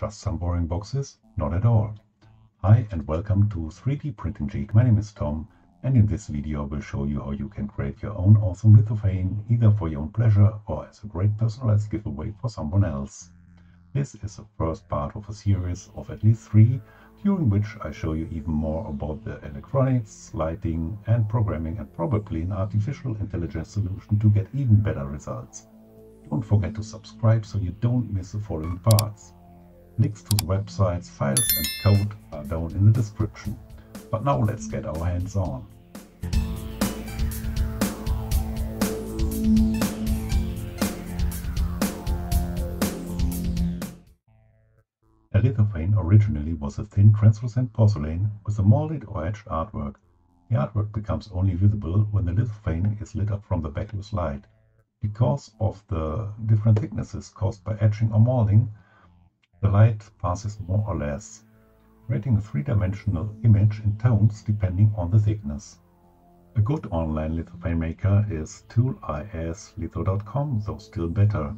Just some boring boxes? Not at all. Hi and welcome to 3D Printing Geek. My name is Tom and in this video I will show you how you can create your own awesome lithophane either for your own pleasure or as a great personalized giveaway for someone else. This is the first part of a series of at least three during which I show you even more about the electronics, lighting and programming and probably an artificial intelligence solution to get even better results. Don't forget to subscribe so you don't miss the following parts. Links to the websites, files and code are down in the description. But now let's get our hands on. A lithophane originally was a thin translucent porcelain with a molded or etched artwork. The artwork becomes only visible when the lithophane is lit up from the back with light. Because of the different thicknesses caused by etching or molding, the light passes more or less, creating a three-dimensional image in tones depending on the thickness. A good online lithophane maker is tool ItsLitho.com, though still better.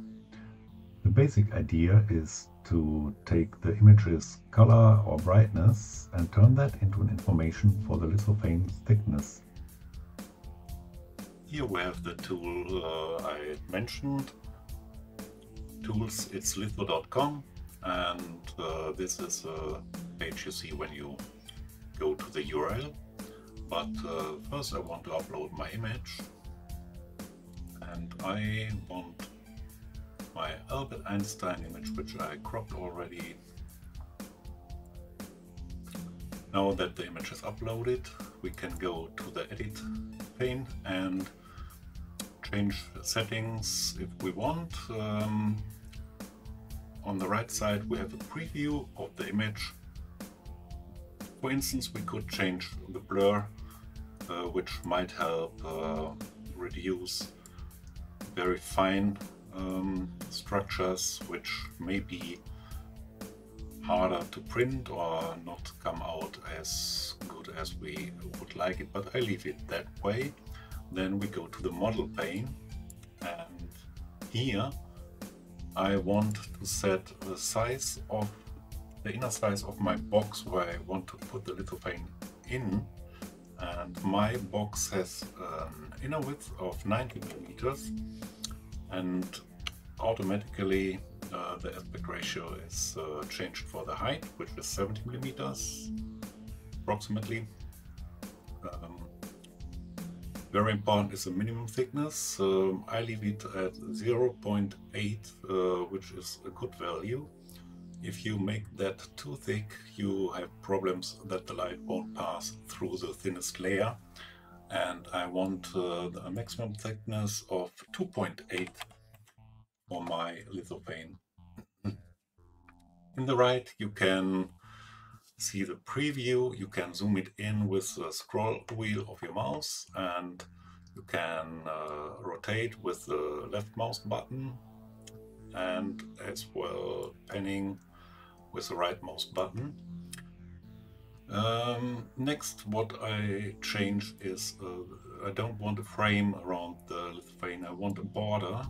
The basic idea is to take the image's color or brightness and turn that into an information for the lithophane's thickness. Here we have the tool uh, I mentioned. Tools, ItsLitho.com and uh, this is a page you see when you go to the URL. But uh, first I want to upload my image and I want my Albert Einstein image which I cropped already. Now that the image is uploaded we can go to the edit pane and change settings if we want. Um, on the right side we have a preview of the image. For instance, we could change the blur, uh, which might help uh, reduce very fine um, structures which may be harder to print or not come out as good as we would like it, but I leave it that way. Then we go to the model pane and here I want to set the size of the inner size of my box where I want to put the lithophane in. And my box has an inner width of 90 millimeters. And automatically uh, the aspect ratio is uh, changed for the height which is 70 millimeters approximately. Um, very important is the minimum thickness. Um, I leave it at 0.8, uh, which is a good value. If you make that too thick, you have problems that the light won't pass through the thinnest layer. And I want uh, the maximum thickness of 2.8 for my lithophane. In the right, you can see the preview. You can zoom it in with the scroll wheel of your mouse and you can uh, rotate with the left mouse button and as well panning with the right mouse button. Um, next what I change is uh, I don't want a frame around the lithophane, I want a border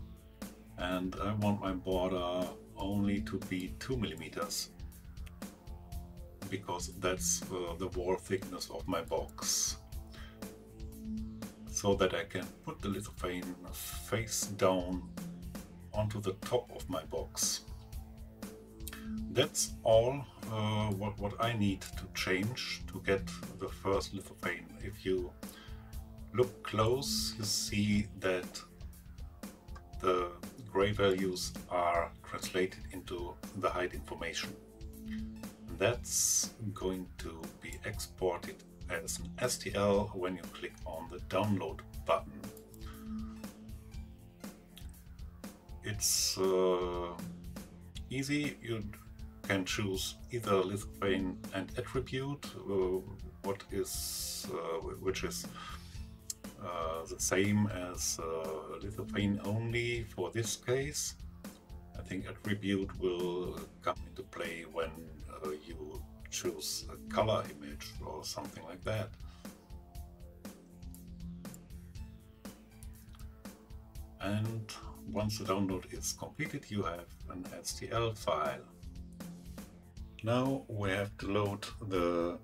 and I want my border only to be 2 millimeters because that's uh, the wall thickness of my box. So that I can put the lithophane face down onto the top of my box. That's all uh, what, what I need to change to get the first lithophane. If you look close, you see that the gray values are translated into the height information that's going to be exported as an STL when you click on the download button. It's uh, easy, you can choose either lithophane and attribute, uh, what is, uh, which is uh, the same as uh, lithophane only for this case. I think attribute will come into play when uh, you choose a color image or something like that. And once the download is completed, you have an STL file. Now we have to load the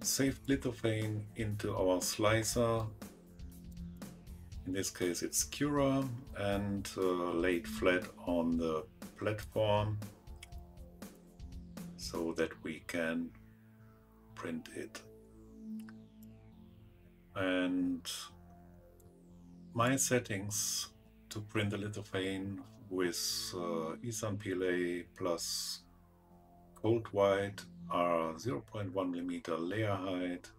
saved lithophane into our slicer. In this case it's Cura and uh, laid flat on the platform so that we can print it. And my settings to print the lithophane with uh, ESUN PLA plus cold white are 0.1 millimeter layer height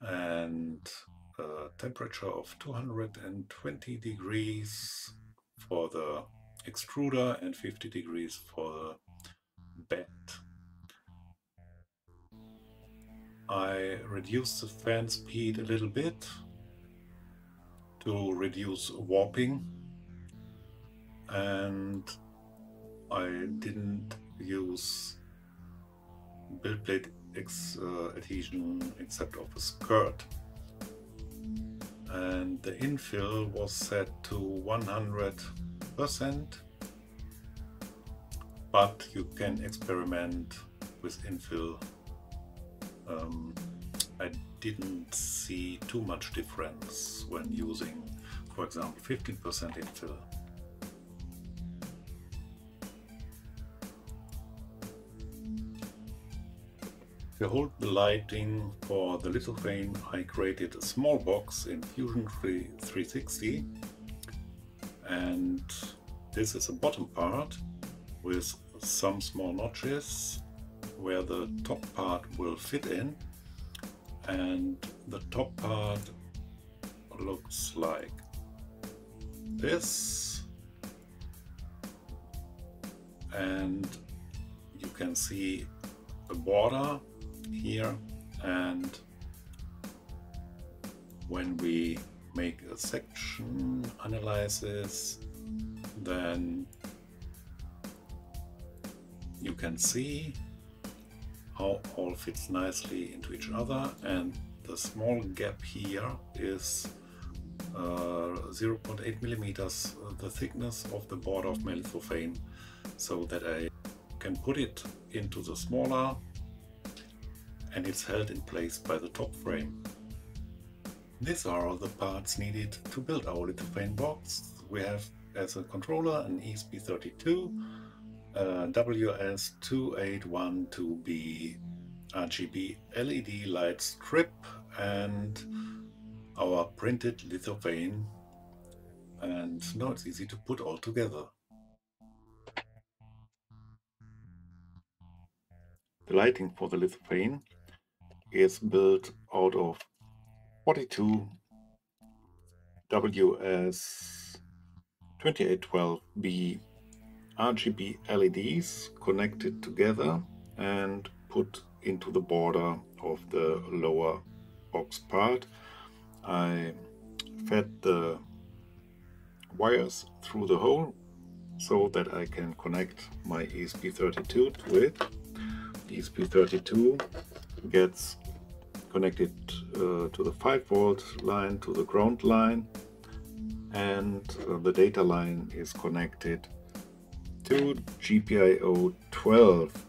and a temperature of 220 degrees for the extruder and 50 degrees for the bed. I reduced the fan speed a little bit to reduce warping and I didn't use build plate ex, uh, adhesion except of a skirt and the infill was set to 100% but you can experiment with infill. Um, I didn't see too much difference when using for example 15% infill hold the lighting for the lithophane, I created a small box in Fusion 360 and this is the bottom part with some small notches where the top part will fit in. And the top part looks like this. And you can see the border here and when we make a section analysis then you can see how all fits nicely into each other and the small gap here is uh, 0.8 millimeters the thickness of the border of melithophane so that I can put it into the smaller and it's held in place by the top frame. These are all the parts needed to build our lithophane box. We have as a controller an ESP32, WS2812B RGB LED light strip and our printed lithophane and now it's easy to put all together. The lighting for the lithophane is built out of 42 WS2812B RGB LEDs connected together and put into the border of the lower box part. I fed the wires through the hole so that I can connect my ESP32 to it. ESP32 gets connected uh, to the 5 volt line to the ground line and uh, the data line is connected to GPIO 12.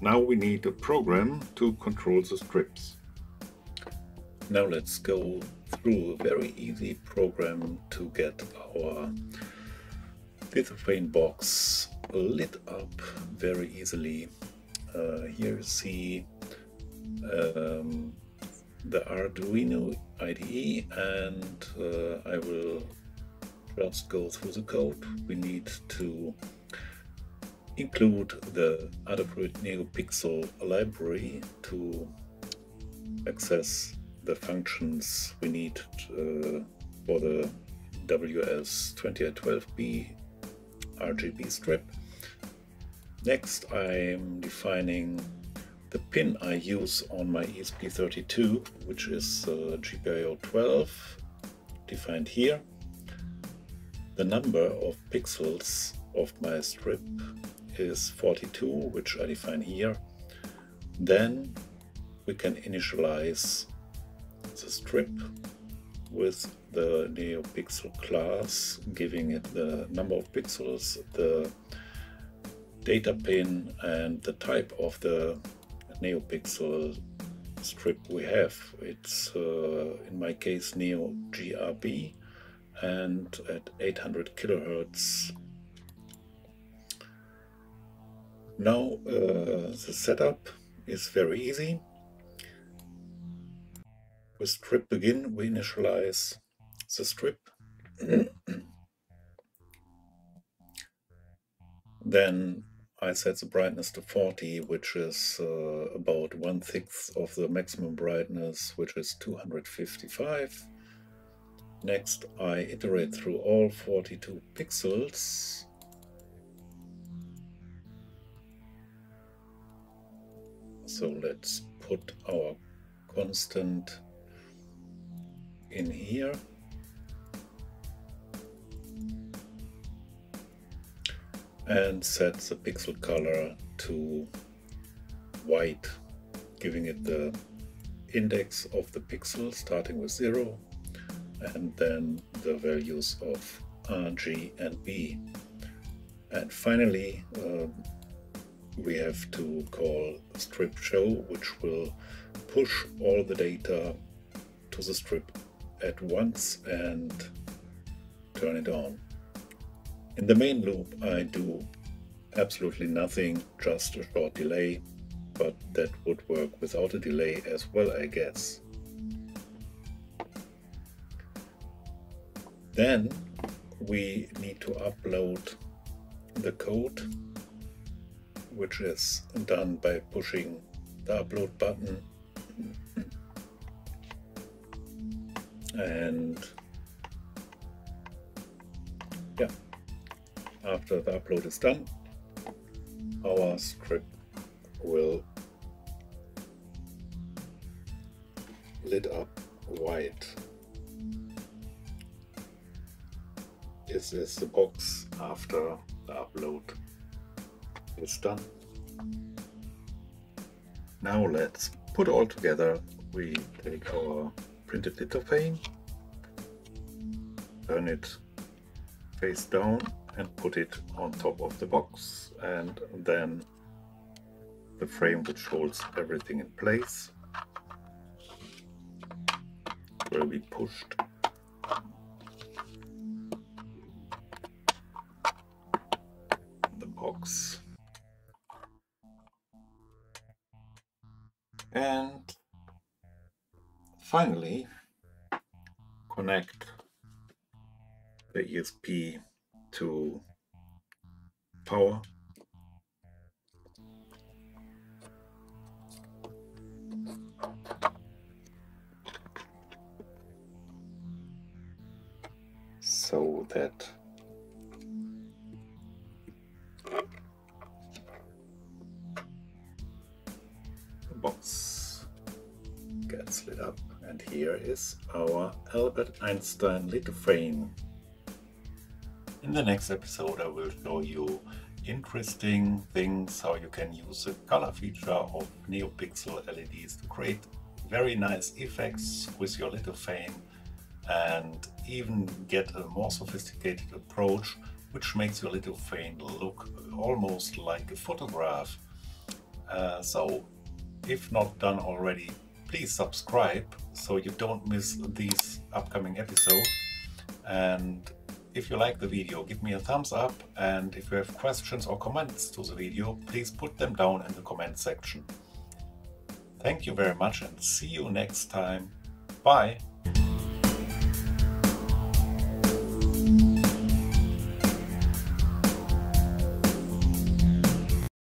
Now we need a program to control the strips. Now let's go through a very easy program to get our lithophane box lit up very easily. Uh, here you see um, the Arduino IDE and uh, I will just go through the code. We need to include the Adafruit NeoPixel library to access the functions we need uh, for the WS2812B RGB strip. Next I'm defining the pin I use on my ESP32, which is uh, GPIO 12, defined here. The number of pixels of my strip is 42, which I define here. Then we can initialize the strip with the NeoPixel class, giving it the number of pixels, the data pin and the type of the NeoPixel strip we have. It's uh, in my case Neo GRB and at 800 kilohertz. Now uh, the setup is very easy. With strip begin we initialize the strip. then I set the brightness to 40, which is uh, about one sixth of the maximum brightness, which is 255. Next, I iterate through all 42 pixels. So let's put our constant in here. And set the pixel color to white, giving it the index of the pixel starting with 0 and then the values of R, G and B. And finally um, we have to call strip show which will push all the data to the strip at once and turn it on. In the main loop I do absolutely nothing, just a short delay, but that would work without a delay as well I guess. Then we need to upload the code which is done by pushing the upload button and after the upload is done, our script will lit up white. This is the box after the upload is done. Now let's put all together. We take our printed lithophane, turn it face down and put it on top of the box and then the frame which holds everything in place will be pushed. The box. And finally connect the ESP to power. So that the box gets lit up and here is our Albert Einstein lithophane. In the next episode I will show you interesting things how you can use the color feature of NeoPixel LEDs to create very nice effects with your Little lithophane and even get a more sophisticated approach which makes your Little lithophane look almost like a photograph. Uh, so if not done already please subscribe so you don't miss these upcoming episodes and if you like the video, give me a thumbs up and if you have questions or comments to the video, please put them down in the comment section. Thank you very much and see you next time. Bye!